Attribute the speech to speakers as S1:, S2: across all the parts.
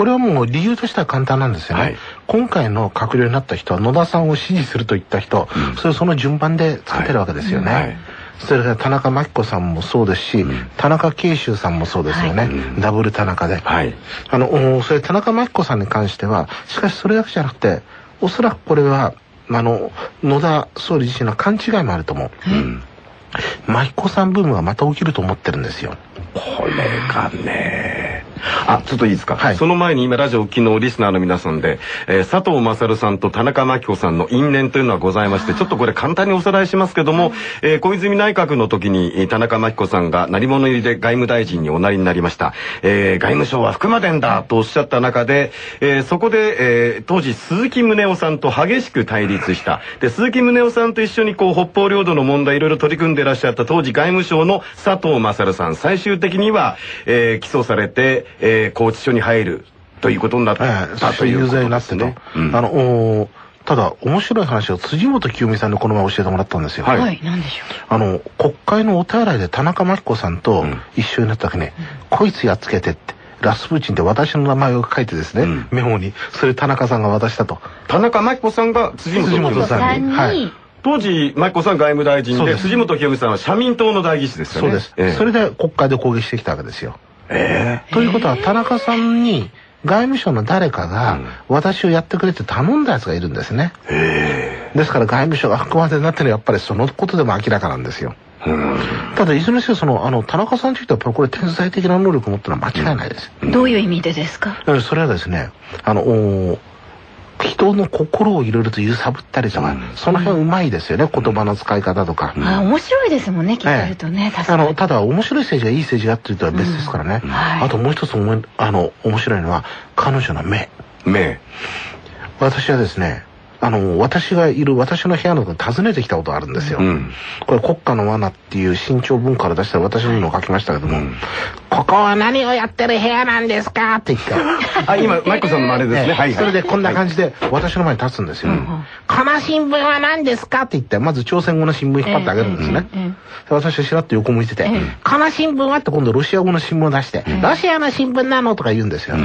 S1: これはもう理由としては簡単なんですよね。はい、今回の閣僚になった人は野田さんを支持すると言った人、うん、それその順番でつけてるわけですよね。はい。それから田中真紀子さんもそうですし、うん、田中慶秀さんもそうですよね、はい、ダブル田中で、はい、あのそれ田中真紀子さんに関してはしかしそれだけじゃなくておそらくこれはあの野田総理自身の勘違いもあると思う、うん、真紀子さんブームがまた起きると思ってるんですよ。
S2: これがねあ、ちょっといいですか？はい、その前に今ラジオ機能リスナーの皆さんで、えー、佐藤勝さんと田中真紀子さんの因縁というのはございまして、ちょっとこれ簡単におさらいしますけども、えー、小泉内閣の時に田中真紀子さんが成り物入りで外務大臣におなりになりました。えー、外務省は福間伝だとおっしゃった中で、えー、そこで、えー、当時鈴木宗男さんと激しく対立した。で、鈴木宗男さんと一緒にこう北方領土の問題いろいろ取り組んでいらっしゃった当時外務省の佐藤勝さん、最終的には、えー、起訴されて、えー、拘置所に入るということになったということですね。
S1: うん、あのただ、面白い話を辻元清美さんにこの前教えてもらったんですよ。
S3: はい、何でしょう。
S1: あの、国会のお手洗いで田中真紀子さんと一緒になった時ね、うん、こいつやっつけてって。ラスプーチンって私の名前を書いてですね、うん、メモに、それ田中さんが渡したと。
S2: 田中真紀子さんが辻元さんに。はい。当時、真紀子さん外務大臣で、辻元清美さんは社民党の代議士ですよ
S1: ね。そうです。えー、それで国会で攻撃してきたわけですよ。えー、ということは、田中さんに、外務省の誰かが、私をやってくれって頼んだやつがいるんですね。ですから外務省が含まれてなってるのはやっぱりそのことでも明らかなんですよ。ただいずれにせよそのあの田中さんについてはこれ天才的な能力を持ってるのは間違いないです。
S3: どういう意味でですか？
S1: それはですねあの人の心をいろいろと揺さぶったりとか、うん、その辺うまいですよね、言葉の使い方とか。
S3: うん、あ面白いですもんね、聞いてるとね、
S1: あのただ、面白い政治がいい政治がっていうとは別ですからね。はい、あともう一つあの面白いのは、彼女の目。
S2: 目。
S1: 私はですね、あの、私がいる私の部屋のと訪ねてきたことがあるんですよ。うん、これ国家の罠っていう新潮文から出した私にも書きましたけども、うん、ここは何をやってる部屋なんですかって言って。
S2: あ、今、マイコさんの真似ですね。
S1: はい。それでこんな感じで私の前に立つんですよ。この新聞は何ですかって言って、まず朝鮮語の新聞引っ張ってあげるんですね。私はしらっと横向いてて、この新聞はって今度ロシア語の新聞を出して、ロシアの新聞なのとか言うんですよ。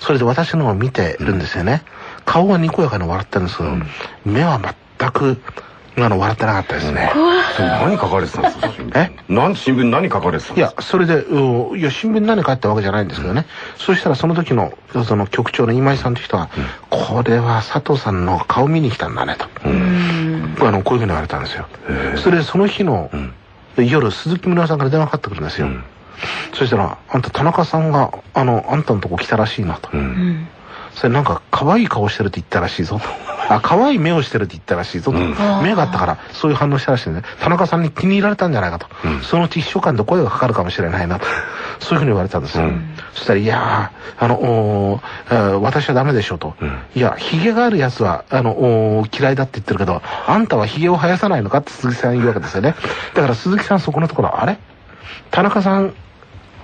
S1: それで私のを見てるんですよね。顔はにこやかに笑ってるんですけど、目は全く、あの、笑ってなかったですね。
S2: 何書かれてたんですかえ？なん新聞何書かれてたんですか？
S1: いや、それで、いや、新聞何書いたわけじゃないんですけどね。そしたらその時の、その局長の今井さんという人は、これは佐藤さんの顔見に来たんだねと。あの、こういうふうに言われたんですよ。それでその日の、夜、鈴木宗男さんから電話かかってくるんですよ。そしたら、あんた田中さんが、あの、あんたのとこ来たらしいなと。それなんか可愛い顔してるって言ったらしいぞと。あ、可愛い目をしてるって言ったらしいぞと。うん、目があったからそういう反応したらしいね。田中さんに気に入られたんじゃないかと。うん、そのうち一週間で声がかかるかもしれないなと。そういうふうに言われたんですよ。うん、そしたら、いやあの私はダメでしょうと。いや、髭がある奴は、あの嫌いだって言ってるけど、あんたは髭を生やさないのかって鈴木さん言うわけですよね。だから鈴木さんそこのところ、あれ？田中さん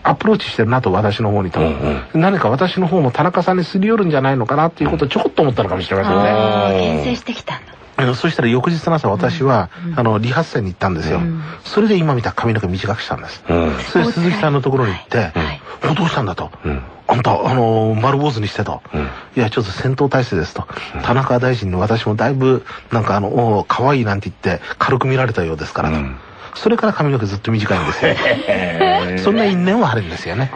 S1: アプローチしてるなと私の方にと、うんうん、何か私の方も田中さんにすり寄るんじゃないのかなっていうことをちょこっと思ったのかもしれません
S3: ね。牽制してきたんだ。
S1: あのそしたら翌日の朝私は、うん、あの理髪店に行ったんですよ、うん、それで今見た髪の毛短くしたんです、うん、それで鈴木さんのところに行って「はい、どうしたんだ」と、あんたあの丸坊主にしてと、いやちょっと戦闘態勢ですと、田中大臣の私もだいぶなんかあの可愛いなんて言って軽く見られたようですからと。それから髪の毛ずっと短いんですよ。そんな因縁はあるんですよね。